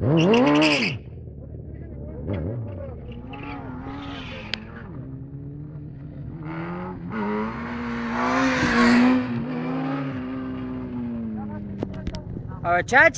Oh, Our cha